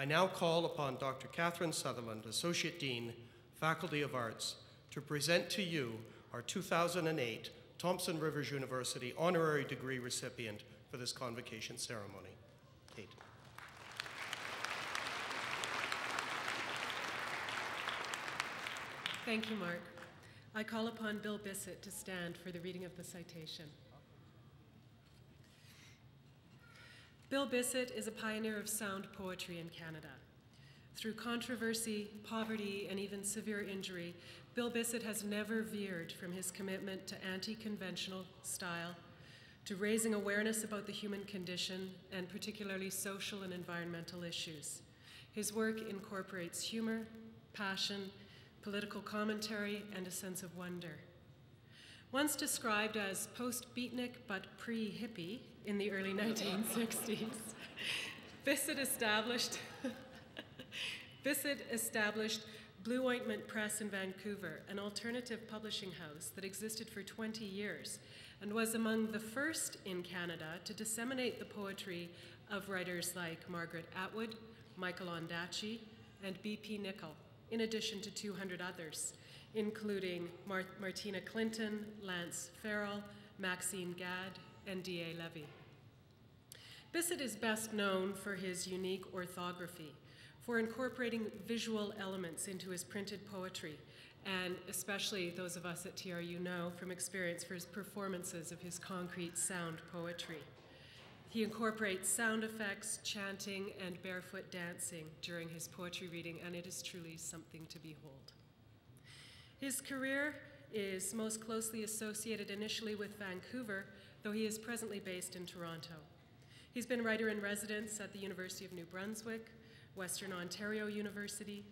I now call upon Dr. Catherine Sutherland, Associate Dean, Faculty of Arts, to present to you our 2008 Thompson Rivers University honorary degree recipient for this convocation ceremony. Kate. Thank you, Mark. I call upon Bill Bissett to stand for the reading of the citation. Bill Bissett is a pioneer of sound poetry in Canada. Through controversy, poverty, and even severe injury, Bill Bissett has never veered from his commitment to anti conventional style, to raising awareness about the human condition, and particularly social and environmental issues. His work incorporates humor, passion, political commentary, and a sense of wonder. Once described as post beatnik but pre hippie in the early 1960s, Bissett established, Bissett established Blewointment Press in Vancouver, an alternative publishing house that existed for 20 years and was among the first in Canada to disseminate the poetry of writers like Margaret Atwood, Michael Ondaatje, and B.P. Nichol in addition to 200 others, including Mar Martina Clinton, Lance Farrell, Maxine Gadd, and D.A. Levy. Bissett is best known for his unique orthography, for incorporating visual elements into his printed poetry, and especially those of us at TRU know from experience for his performances of his concrete sound poetry. He incorporates sound effects, chanting, and barefoot dancing during his poetry reading, and it is truly something to behold. His career is most closely associated initially with Vancouver, though he is presently based in Toronto. He's been writer in residence at the University of New Brunswick, Western Ontario University.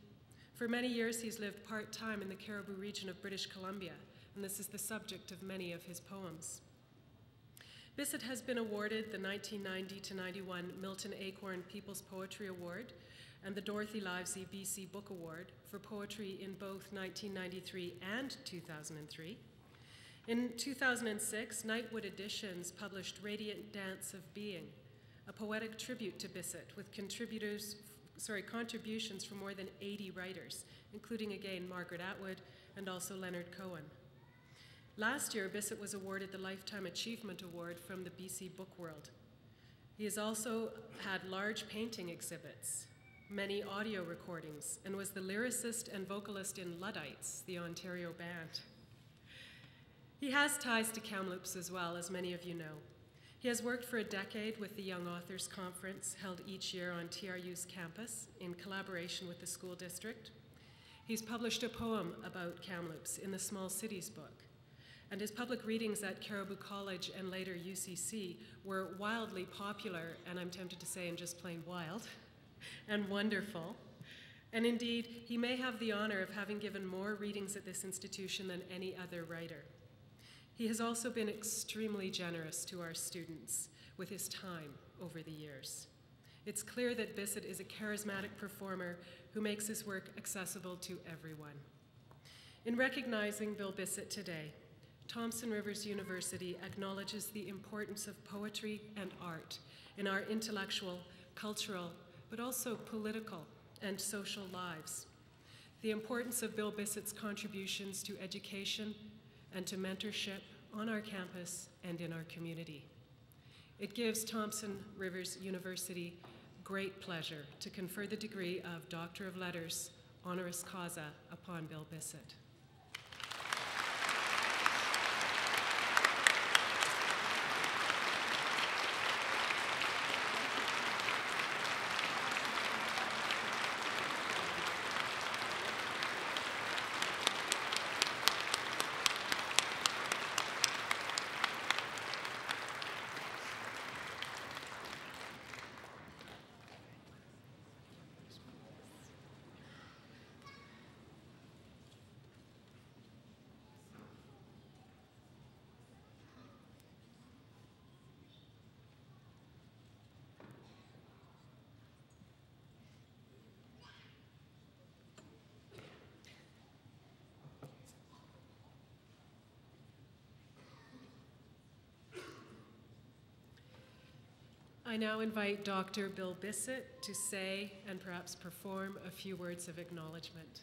For many years, he's lived part time in the Cariboo region of British Columbia, and this is the subject of many of his poems. Bissett has been awarded the 1990 to 91 Milton Acorn People's Poetry Award and the Dorothy Livesay BC Book Award for poetry in both 1993 and 2003. In 2006, Nightwood Editions published Radiant Dance of Being, a poetic tribute to Bissett with contributors, sorry, contributions from more than 80 writers, including again Margaret Atwood and also Leonard Cohen. Last year, Bissett was awarded the Lifetime Achievement Award from the BC Book World. He has also had large painting exhibits, many audio recordings, and was the lyricist and vocalist in Luddites, the Ontario band. He has ties to Kamloops as well, as many of you know. He has worked for a decade with the Young Authors Conference held each year on TRU's campus in collaboration with the school district. He's published a poem about Kamloops in the Small Cities book and his public readings at Cariboo College and later UCC were wildly popular, and I'm tempted to say, and just plain wild, and wonderful. And indeed, he may have the honor of having given more readings at this institution than any other writer. He has also been extremely generous to our students with his time over the years. It's clear that Bissett is a charismatic performer who makes his work accessible to everyone. In recognizing Bill Bissett today, Thompson Rivers University acknowledges the importance of poetry and art in our intellectual, cultural, but also political and social lives. The importance of Bill Bissett's contributions to education and to mentorship on our campus and in our community. It gives Thompson Rivers University great pleasure to confer the degree of Doctor of Letters honoris causa upon Bill Bissett. I now invite Dr. Bill Bissett to say and perhaps perform a few words of acknowledgement.